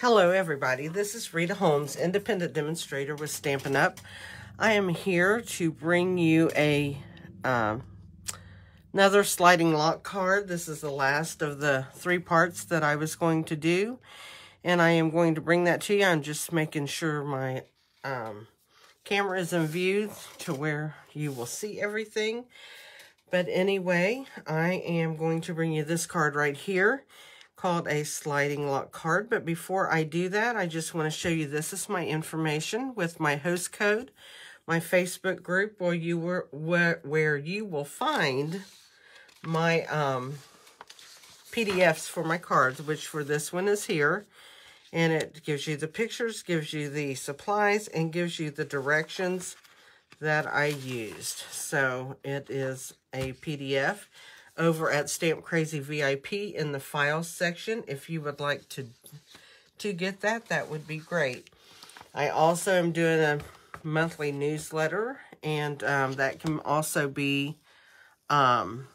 Hello, everybody. This is Rita Holmes, independent demonstrator with Stampin' Up. I am here to bring you a uh, another sliding lock card. This is the last of the three parts that I was going to do, and I am going to bring that to you. I'm just making sure my um, camera is in view to where you will see everything. But anyway, I am going to bring you this card right here called a sliding lock card. But before I do that, I just want to show you this is my information with my host code, my Facebook group where you were where, where you will find my um, PDFs for my cards, which for this one is here. And it gives you the pictures, gives you the supplies, and gives you the directions that I used. So it is a PDF over at Stamp Crazy VIP in the files section. If you would like to, to get that, that would be great. I also am doing a monthly newsletter, and um, that can also be um,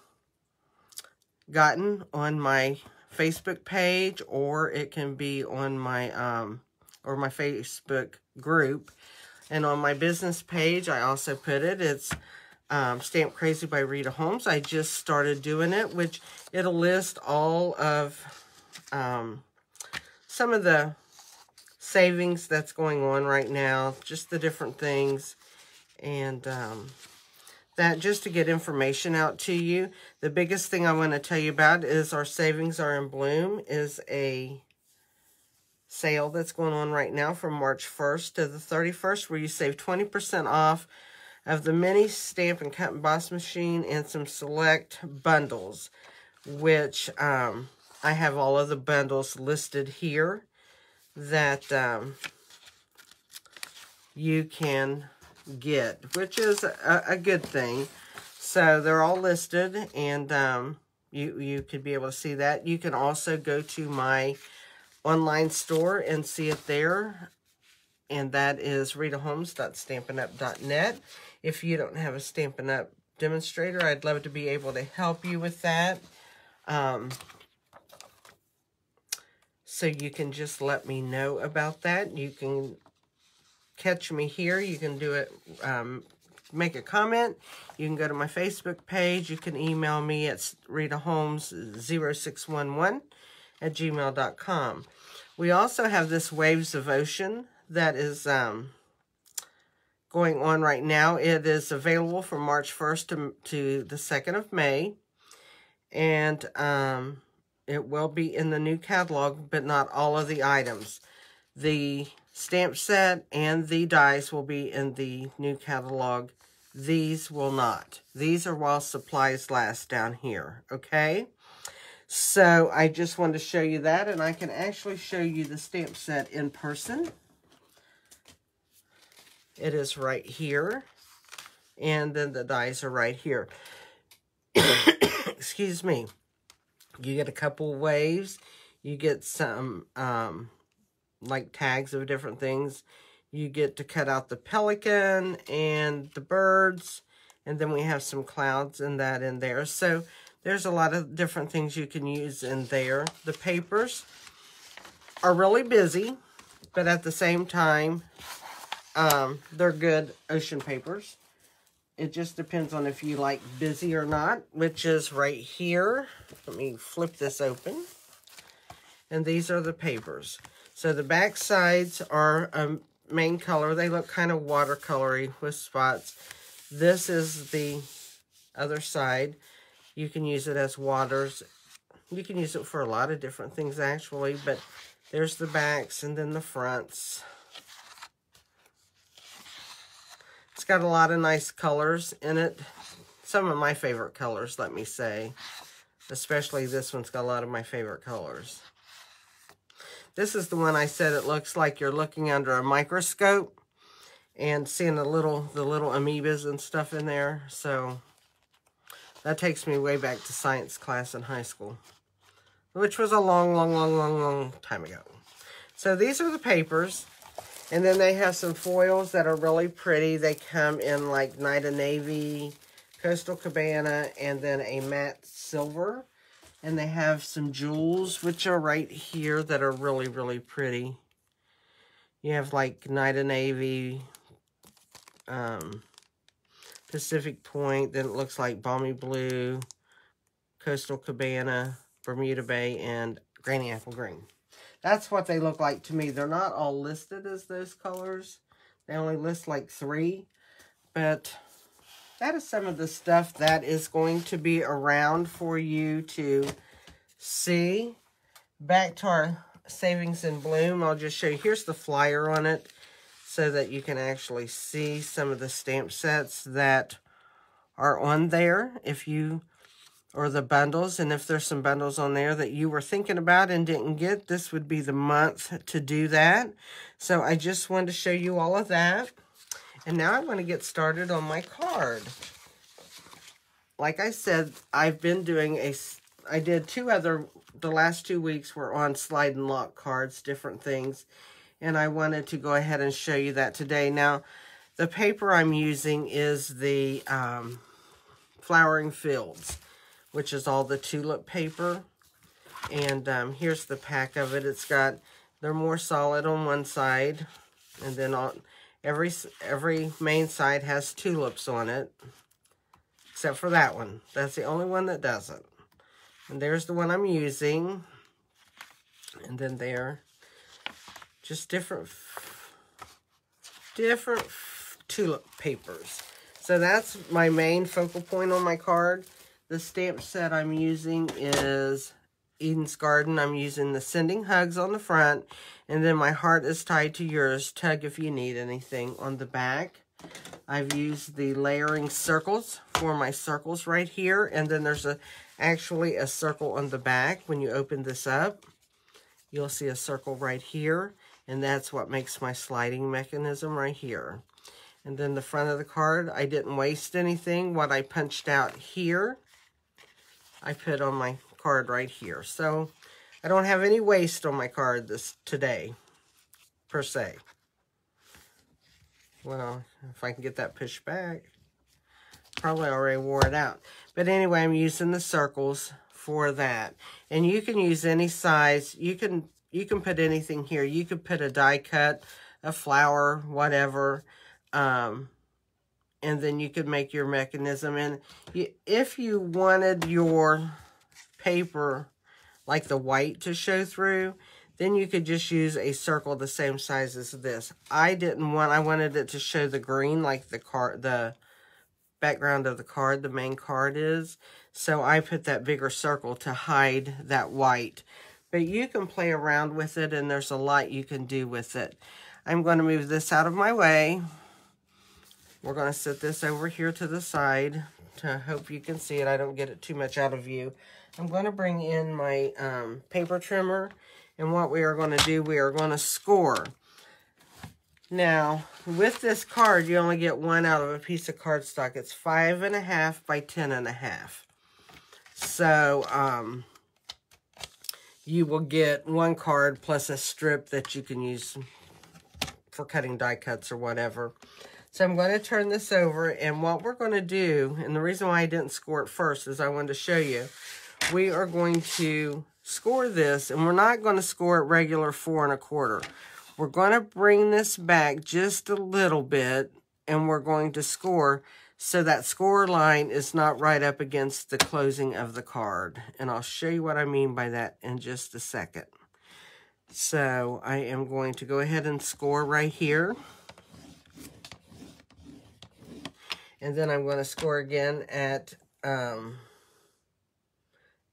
gotten on my Facebook page, or it can be on my um, or my Facebook group. And on my business page, I also put it. It's um, Stamp Crazy by Rita Holmes. I just started doing it, which it'll list all of um, some of the savings that's going on right now, just the different things, and um, that just to get information out to you. The biggest thing I want to tell you about is our Savings Are in Bloom is a sale that's going on right now from March 1st to the 31st where you save 20% off of the mini stamp and cut and emboss machine and some select bundles, which um, I have all of the bundles listed here that um, you can get, which is a, a, good thing. So they're all listed, and um, you, you could be able to see that. You can also go to my online store and see it there, and that is ritaholmes.stampinup.net. If you don't have a Stampin' Up! demonstrator, I'd love to be able to help you with that. Um, so you can just let me know about that. You can catch me here. You can do it, um, make a comment. You can go to my Facebook page. You can email me at ritaholmes0611 at gmail.com. We also have this Waves of Ocean that is um, going on right now. It is available from March 1st to, to the 2nd of May. And um, it will be in the new catalog, but not all of the items. The stamp set and the dies will be in the new catalog. These will not. These are while supplies last down here, okay? So I just wanted to show you that, and I can actually show you the stamp set in person. It is right here. And then the dies are right here. Excuse me. You get a couple waves. You get some, um, like, tags of different things. You get to cut out the pelican and the birds. And then we have some clouds and that in there. So, there's a lot of different things you can use in there. The papers are really busy, but at the same time, um, they're good ocean papers. It just depends on if you like busy or not, which is right here. Let me flip this open. And these are the papers. So the back sides are a main color. They look kind of watercolory with spots. This is the other side. You can use it as waters. You can use it for a lot of different things, actually. But there's the backs and then the fronts. Got a lot of nice colors in it. Some of my favorite colors, let me say. Especially this one's got a lot of my favorite colors. This is the one I said it looks like you're looking under a microscope and seeing the little the little amoebas and stuff in there. So that takes me way back to science class in high school, which was a long, long, long, long, long time ago. So these are the papers. And then they have some foils that are really pretty. They come in like Night of Navy, Coastal Cabana, and then a matte silver. And they have some jewels, which are right here, that are really, really pretty. You have like Night of Navy, um, Pacific Point, then it looks like Balmy Blue, Coastal Cabana, Bermuda Bay, and Granny Apple Green. That's what they look like to me. They're not all listed as those colors. They only list like three. But that is some of the stuff that is going to be around for you to see. Back to our Savings in Bloom, I'll just show you. Here's the flyer on it so that you can actually see some of the stamp sets that are on there. If you or the bundles. And if there's some bundles on there that you were thinking about and didn't get, this would be the month to do that. So I just wanted to show you all of that. And now I'm going to get started on my card. Like I said, I've been doing a, I did two other, the last two weeks were on slide and lock cards, different things. And I wanted to go ahead and show you that today. Now, the paper I'm using is the um, Flowering Fields, which is all the tulip paper. And um, here's the pack of it. It's got, they're more solid on one side. And then on, Every, every main side has tulips on it, except for that one. That's the only one that doesn't. And there's the one I'm using. And then there, just different, different tulip papers. So that's my main focal point on my card. The stamp set I'm using is Eden's Garden. I'm using the Sending Hugs on the front. And then my heart is tied to yours. Tug if you need anything on the back. I've used the layering circles for my circles right here. And then there's a actually a circle on the back. When you open this up, you'll see a circle right here. And that's what makes my sliding mechanism right here. And then the front of the card, I didn't waste anything. What I punched out here, I put on my card right here. So I don't have any waste on my card this today, per se. Well, if I can get that pushed back, probably already wore it out. But anyway, I'm using the circles for that. And you can use any size. You can you can put anything here. You could put a die cut, a flower, whatever. Um, and then you could make your mechanism. And you, if you wanted your paper like the white to show through, then you could just use a circle the same size as this. I didn't want, I wanted it to show the green like the card, the background of the card, the main card is. So I put that bigger circle to hide that white. But you can play around with it and there's a lot you can do with it. I'm going to move this out of my way. We're going to set this over here to the side to hope you can see it. I don't get it too much out of view. I'm going to bring in my um, paper trimmer. And what we are going to do, we are going to score. Now, with this card, you only get one out of a piece of cardstock. It's five and a half by ten and a half. So, um, you will get one card plus a strip that you can use for cutting die cuts or whatever. So I'm going to turn this over, and what we're going to do, and the reason why I didn't score it first is I wanted to show you we are going to score this, and we're not going to score it regular four and a quarter. We're going to bring this back just a little bit, and we're going to score so that score line is not right up against the closing of the card. And I'll show you what I mean by that in just a second. So I am going to go ahead and score right here. And then I'm going to score again at um,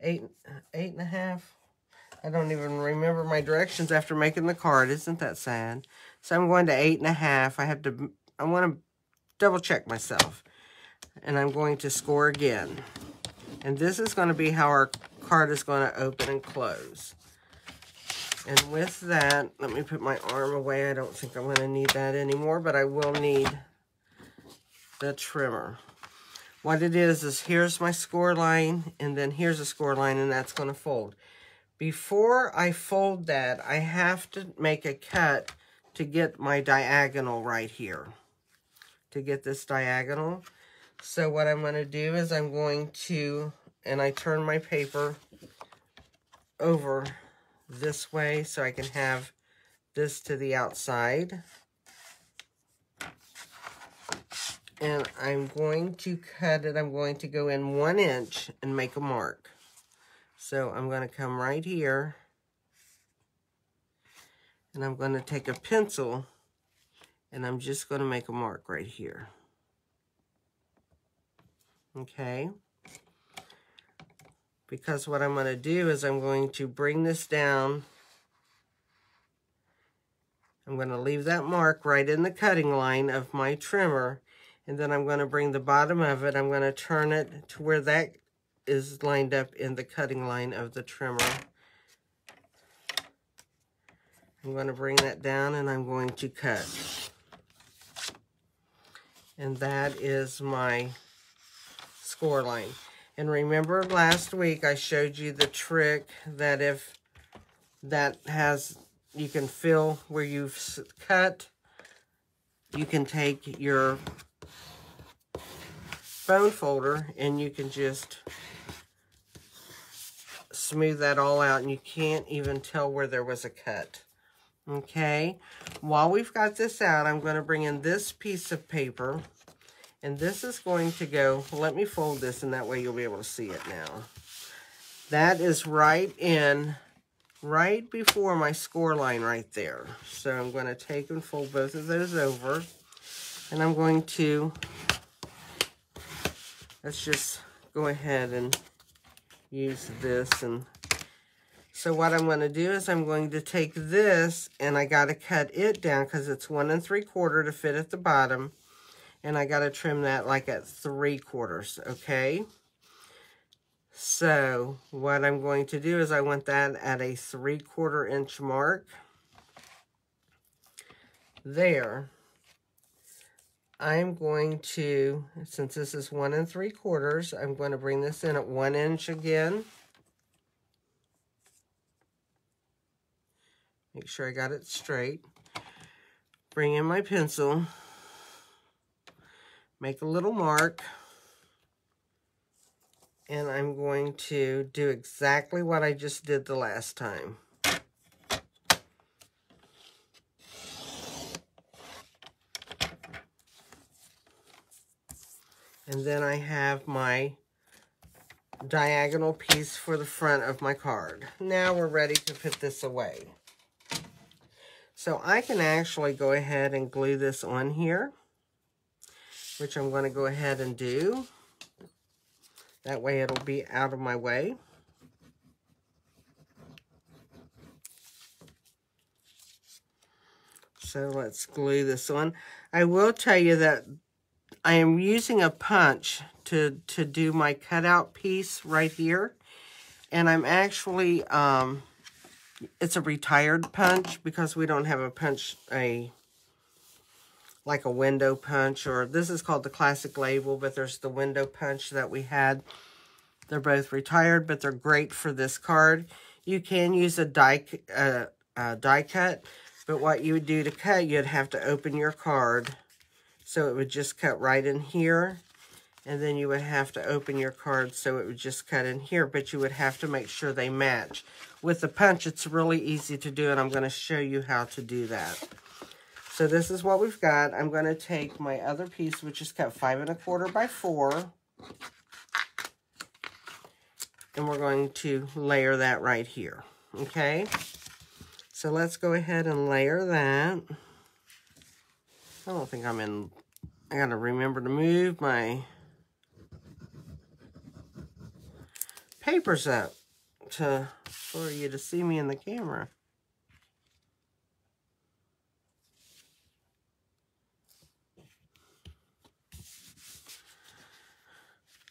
eight, eight and a half. I don't even remember my directions after making the card. Isn't that sad? So I'm going to eight and a half. I have to, I want to double check myself. And I'm going to score again. And this is going to be how our card is going to open and close. And with that, let me put my arm away. I don't think I'm going to need that anymore, but I will need the trimmer. What it is, is here's my score line, and then here's a score line, and that's going to fold. Before I fold that, I have to make a cut to get my diagonal right here. To get this diagonal. So what I'm going to do is I'm going to, and I turn my paper over this way so I can have this to the outside. And I'm going to cut it. I'm going to go in one inch and make a mark. So I'm going to come right here. And I'm going to take a pencil and I'm just going to make a mark right here. Okay. Because what I'm going to do is I'm going to bring this down I'm going to leave that mark right in the cutting line of my trimmer. And then I'm going to bring the bottom of it, I'm going to turn it to where that is lined up in the cutting line of the trimmer. I'm going to bring that down and I'm going to cut. And that is my score line. And remember last week I showed you the trick that if that has you can fill where you've cut. You can take your bone folder and you can just smooth that all out and you can't even tell where there was a cut. Okay, while we've got this out, I'm going to bring in this piece of paper and this is going to go, let me fold this and that way you'll be able to see it now. That is right in right before my score line right there. So I'm going to take and fold both of those over. And I'm going to, let's just go ahead and use this. And so what I'm going to do is I'm going to take this and I got to cut it down because it's one and three quarter to fit at the bottom. And I got to trim that like at three quarters, okay? So what I'm going to do is I want that at a three quarter inch mark. There. I'm going to, since this is one and three quarters, I'm going to bring this in at one inch again. Make sure I got it straight. Bring in my pencil. Make a little mark and I'm going to do exactly what I just did the last time. And then I have my diagonal piece for the front of my card. Now we're ready to put this away. So I can actually go ahead and glue this on here, which I'm going to go ahead and do. That way it'll be out of my way. So let's glue this on. I will tell you that I am using a punch to, to do my cutout piece right here. And I'm actually, um, it's a retired punch because we don't have a punch, a like a window punch, or this is called the classic label, but there's the window punch that we had. They're both retired, but they're great for this card. You can use a die, uh, uh, die cut, but what you would do to cut, you'd have to open your card. So it would just cut right in here. And then you would have to open your card so it would just cut in here, but you would have to make sure they match. With the punch, it's really easy to do, and I'm going to show you how to do that. So this is what we've got. I'm going to take my other piece, which is cut five and a quarter by four. And we're going to layer that right here. Okay? So let's go ahead and layer that. I don't think I'm in... I got to remember to move my papers up to for you to see me in the camera.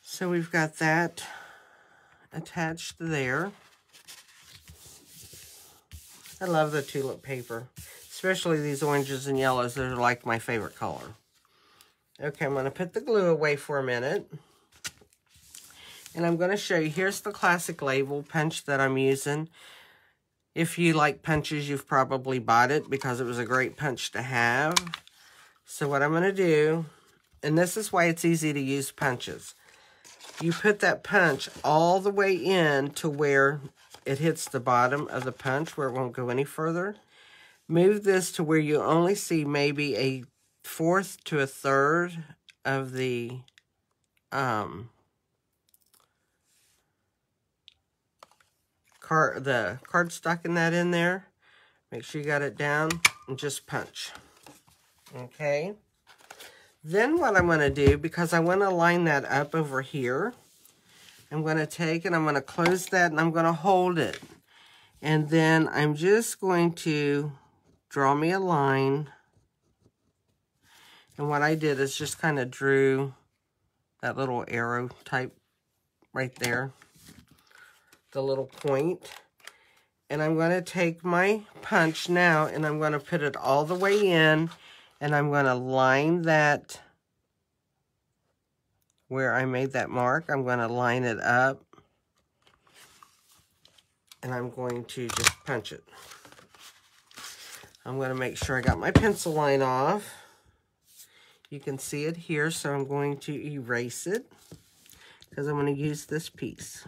So we've got that attached there. I love the tulip paper, especially these oranges and yellows. They're like my favorite color. Okay, I'm going to put the glue away for a minute. And I'm going to show you, here's the classic label punch that I'm using. If you like punches, you've probably bought it because it was a great punch to have. So what I'm going to do, and this is why it's easy to use punches you put that punch all the way in to where it hits the bottom of the punch where it won't go any further. Move this to where you only see maybe a fourth to a third of the um, card, the cardstock in that in there. Make sure you got it down and just punch. Okay. Then what I'm going to do, because I want to line that up over here, I'm going to take and I'm going to close that and I'm going to hold it. And then I'm just going to draw me a line. And what I did is just kind of drew that little arrow type right there. The little point. And I'm going to take my punch now and I'm going to put it all the way in. And I'm going to line that where I made that mark. I'm going to line it up. And I'm going to just punch it. I'm going to make sure I got my pencil line off. You can see it here, so I'm going to erase it because I'm going to use this piece.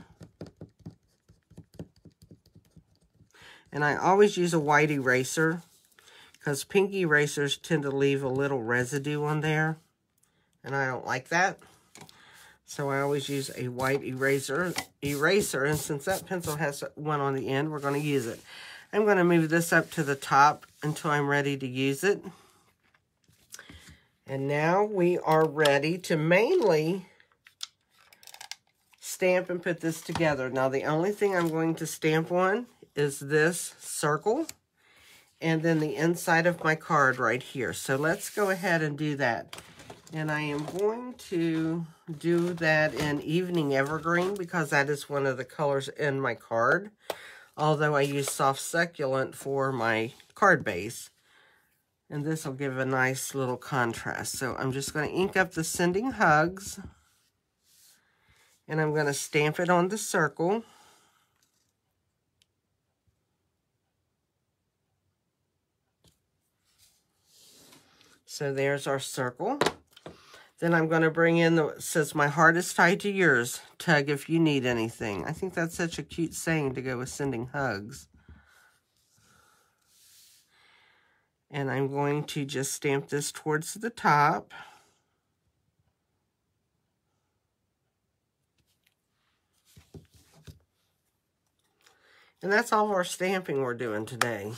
And I always use a white eraser because pink erasers tend to leave a little residue on there. And I don't like that. So I always use a white eraser. eraser. And since that pencil has one on the end, we're going to use it. I'm going to move this up to the top until I'm ready to use it. And now we are ready to mainly stamp and put this together. Now the only thing I'm going to stamp on is this circle and then the inside of my card right here. So let's go ahead and do that. And I am going to do that in Evening Evergreen because that is one of the colors in my card although I use soft succulent for my card base. And this will give a nice little contrast. So I'm just going to ink up the Sending Hugs. And I'm going to stamp it on the circle. So there's our circle. Then I'm going to bring in the, says, my heart is tied to yours. Tug if you need anything. I think that's such a cute saying to go with sending hugs. And I'm going to just stamp this towards the top. And that's all of our stamping we're doing today.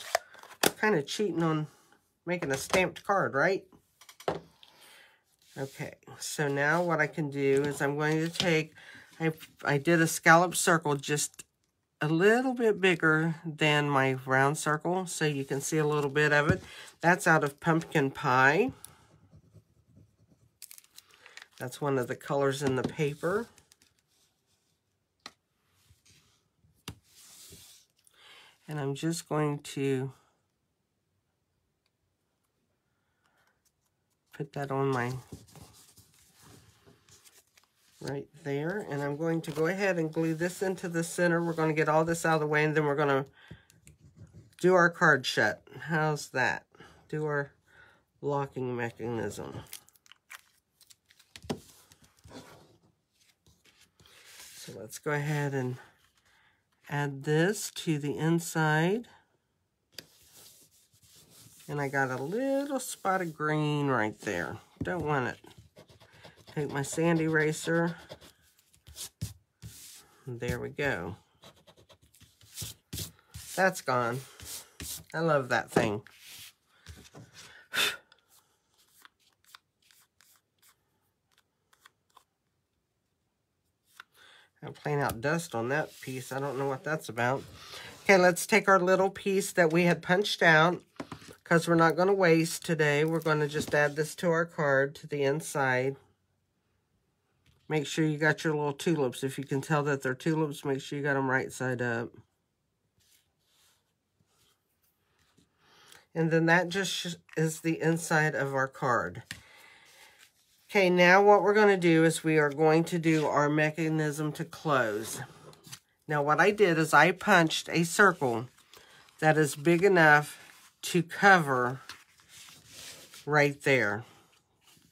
Kind of cheating on making a stamped card, right? Okay, so now what I can do is I'm going to take, I, I did a scallop circle just a little bit bigger than my round circle, so you can see a little bit of it. That's out of pumpkin pie. That's one of the colors in the paper. And I'm just going to put that on my right there. And I'm going to go ahead and glue this into the center. We're going to get all this out of the way, and then we're going to do our card shut. How's that? Do our locking mechanism. So let's go ahead and add this to the inside. And I got a little spot of green right there. Don't want it. Take my sand eraser. There we go. That's gone. I love that thing. I'm playing out dust on that piece. I don't know what that's about. Okay, let's take our little piece that we had punched out because we're not going to waste today. We're going to just add this to our card to the inside. Make sure you got your little tulips. If you can tell that they're tulips, make sure you got them right side up. And then that just is the inside of our card. Okay, now what we're going to do is we are going to do our mechanism to close. Now what I did is I punched a circle that is big enough to cover right there.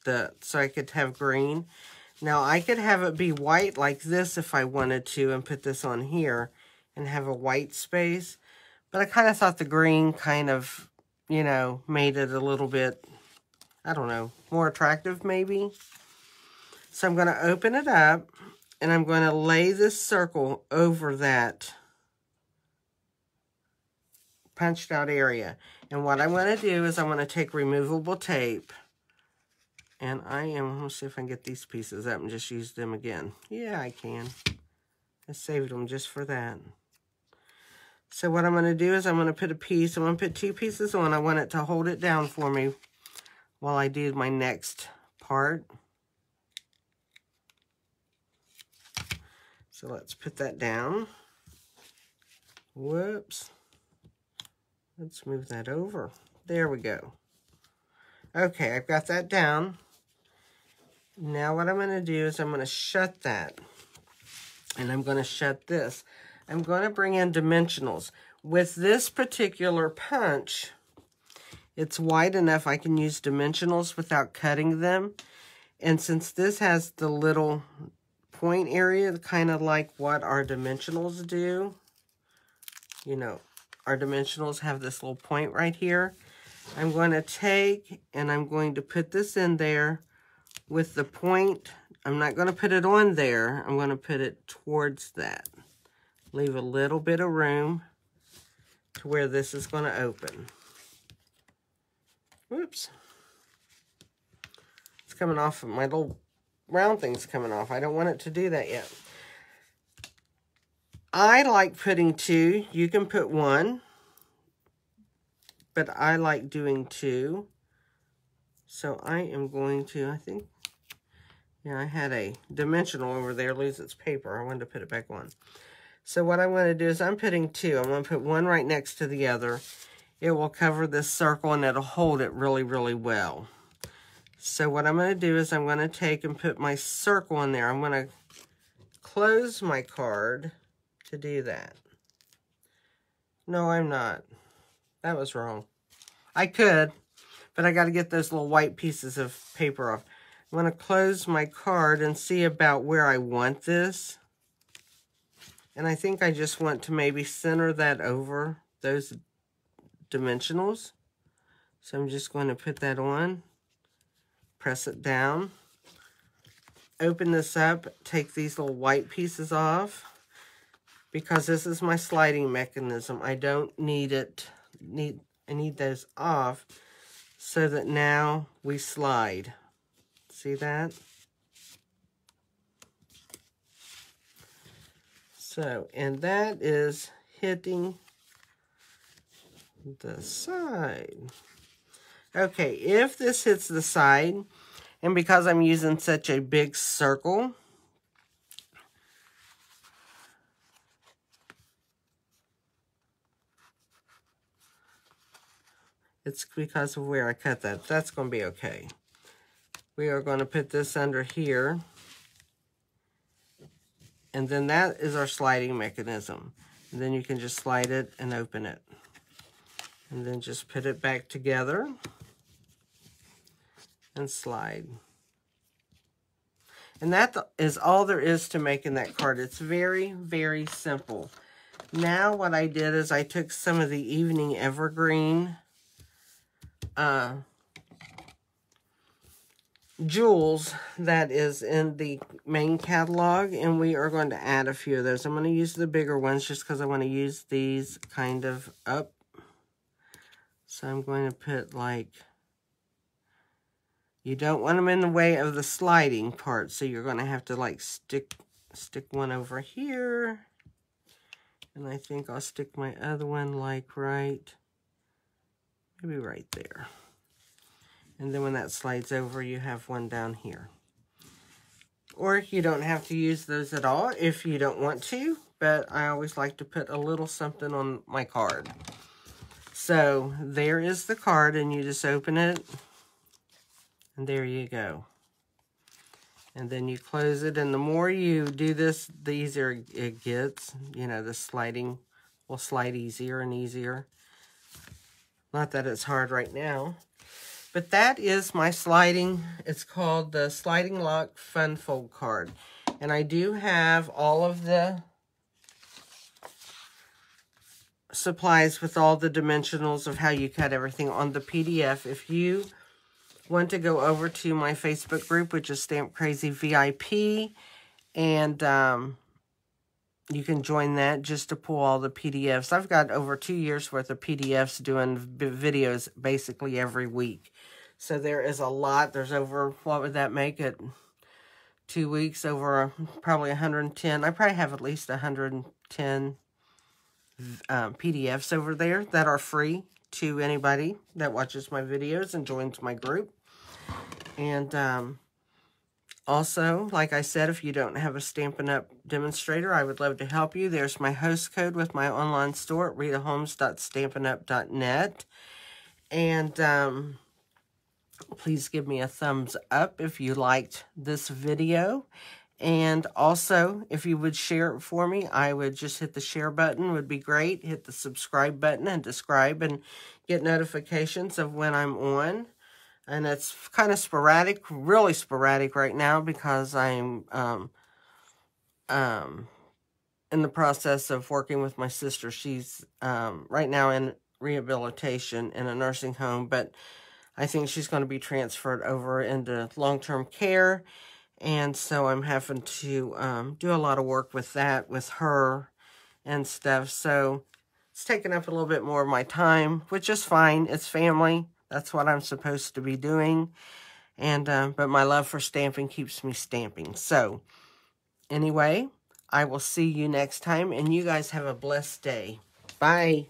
The, so I could have green. Now I could have it be white like this if I wanted to and put this on here. and have a white space. But I kind of thought the green kind of, you know, made it a little bit, I don't know, more attractive maybe. So I'm going to open it up and I'm going to lay this circle over that punched out area. And what I'm going to do is I'm going to take removable tape and I am, let's see if I can get these pieces up and just use them again. Yeah, I can. I saved them just for that. So what I'm going to do is I'm going to put a piece, I'm going to put two pieces on. I want it to hold it down for me while I do my next part. So let's put that down. Whoops. Let's move that over. There we go. Okay, I've got that down. Now what I'm going to do is I'm going to shut that. And I'm going to shut this. I'm going to bring in dimensionals. With this particular punch, it's wide enough I can use dimensionals without cutting them. And since this has the little point area, kind of like what our dimensionals do. You know, our dimensionals have this little point right here. I'm going to take and I'm going to put this in there with the point. I'm not going to put it on there. I'm going to put it towards that. Leave a little bit of room to where this is going to open. Whoops. It's coming off of my little round thing's coming off. I don't want it to do that yet. I like putting two. You can put one. But I like doing two. So I am going to, I think, I had a dimensional over there lose its paper. I wanted to put it back on. So what I'm going to do is I'm putting two. I'm going to put one right next to the other. It will cover this circle and it'll hold it really, really well. So what I'm going to do is I'm going to take and put my circle in there. I'm going to close my card to do that. No, I'm not. That was wrong. I could, but I got to get those little white pieces of paper off. I'm going to close my card and see about where I want this. And I think I just want to maybe center that over those dimensionals. So I'm just going to put that on press it down, open this up, take these little white pieces off, because this is my sliding mechanism. I don't need it, need I need those off so that now we slide. See that? So, and that is hitting the side. Okay, if this hits the side, and because I'm using such a big circle, it's because of where I cut that. That's going to be okay. We are going to put this under here. And then that is our sliding mechanism. And then you can just slide it and open it. And then just put it back together and slide. And that is all there is to making that card. It's very, very simple. Now what I did is I took some of the Evening Evergreen uh, jewels that is in the main catalog and we are going to add a few of those. I'm going to use the bigger ones just because I want to use these kind of up. So I'm going to put like you don't want them in the way of the sliding part, so you're going to have to like stick stick one over here. And I think I'll stick my other one like right, maybe right there. And then when that slides over, you have one down here. Or you don't have to use those at all if you don't want to, but I always like to put a little something on my card. So there is the card, and you just open it and there you go. And then you close it. And the more you do this, the easier it gets. You know, the sliding will slide easier and easier. Not that it's hard right now. But that is my sliding. It's called the Sliding Lock Fun Fold card. And I do have all of the supplies with all the dimensionals of how you cut everything on the PDF. If you want to go over to my Facebook group, which is Stamp Crazy VIP, and um, you can join that just to pull all the PDFs. I've got over two years worth of PDFs doing videos basically every week. So there is a lot. There's over, what would that make it? Two weeks, over probably 110. I probably have at least 110 um, PDFs over there that are free to anybody that watches my videos and joins my group. And um, also, like I said, if you don't have a Stampin' Up! demonstrator, I would love to help you. There's my host code with my online store at ritaholmes.stampinup.net. And um, please give me a thumbs up if you liked this video. And also, if you would share it for me, I would just hit the share button would be great. Hit the subscribe button and subscribe and get notifications of when I'm on. And it's kind of sporadic, really sporadic right now because I'm um, um, in the process of working with my sister. She's um, right now in rehabilitation in a nursing home, but I think she's going to be transferred over into long-term care and so I'm having to um, do a lot of work with that, with her and stuff. So it's taking up a little bit more of my time, which is fine. It's family. That's what I'm supposed to be doing. And uh, But my love for stamping keeps me stamping. So anyway, I will see you next time. And you guys have a blessed day. Bye.